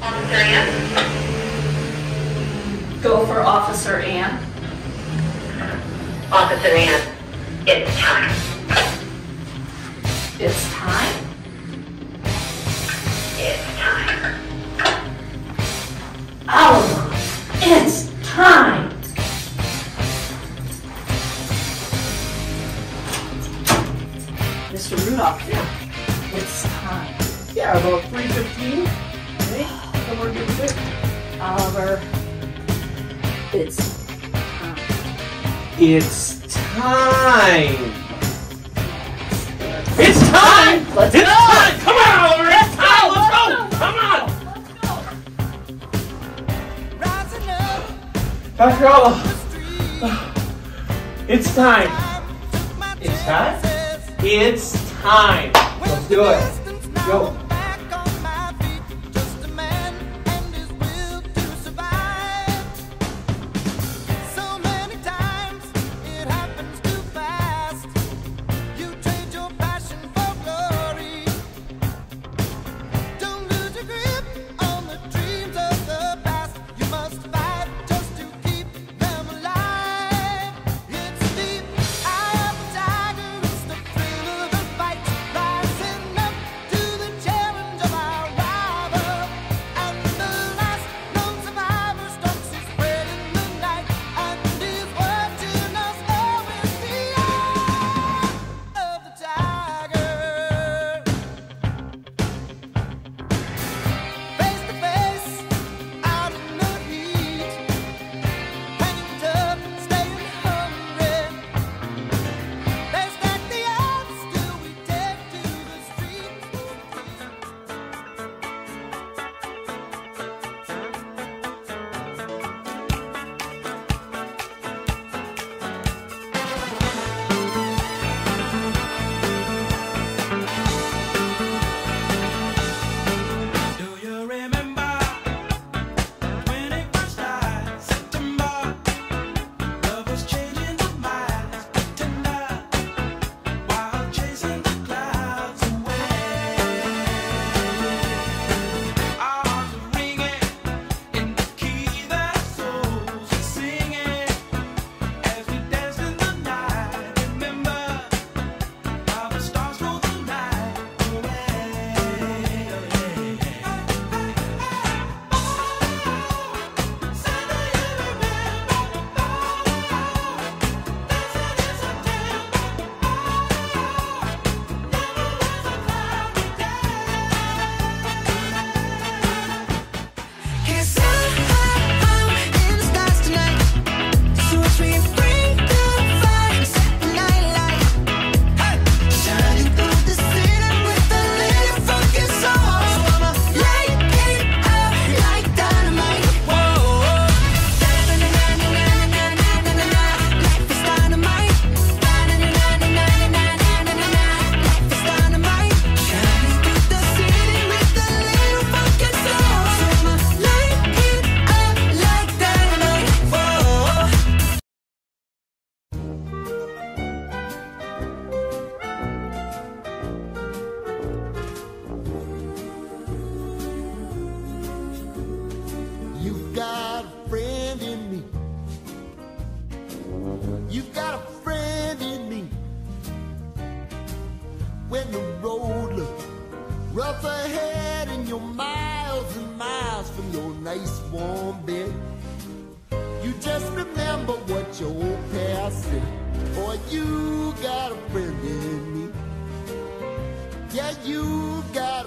Officer Ann? Go for Officer Ann. Officer Ann, it's time. It's time? It's time. It's time. Let's it's go. time. Come on, Oliver. It's time. Let's go. Come on. After all, it's time. It's time? It's time. Let's do it. Go. nice warm bed. You just remember what your old past said, or you got a friend in me. Yeah, you got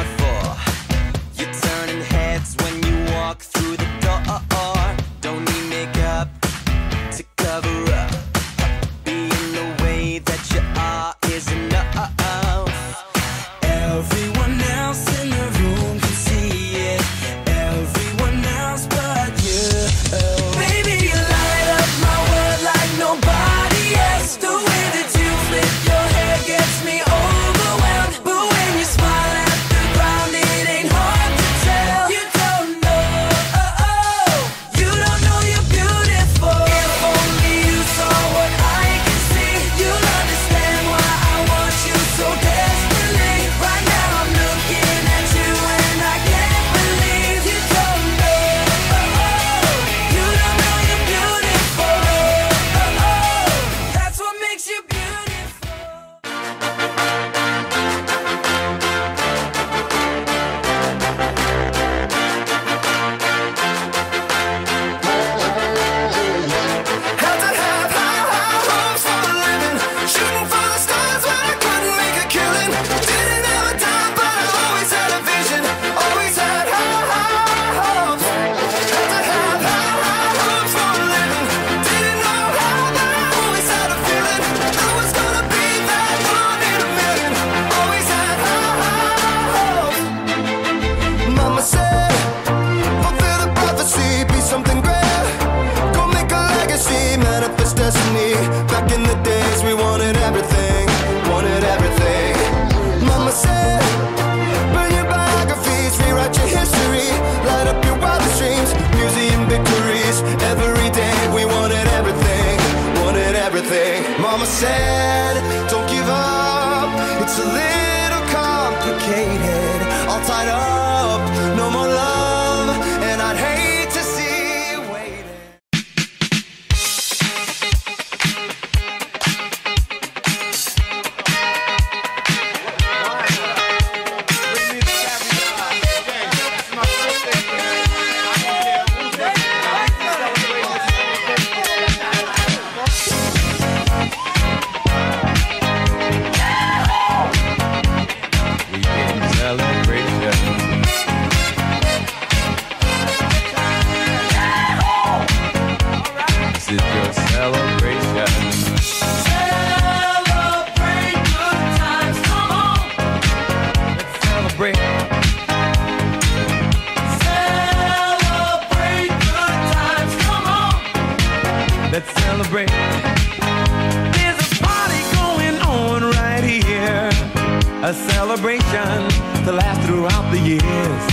said celebrate. Celebrate good times, come on. Let's celebrate. There's a party going on right here. A celebration to last throughout the years.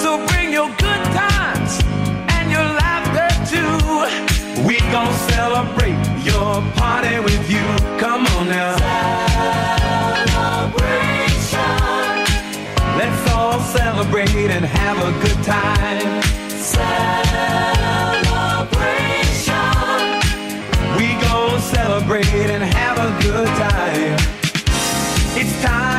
So bring your good times and your laughter too. We gon' celebrate your party with you. have a good time. Celebration. We celebrate and have a good time. It's time.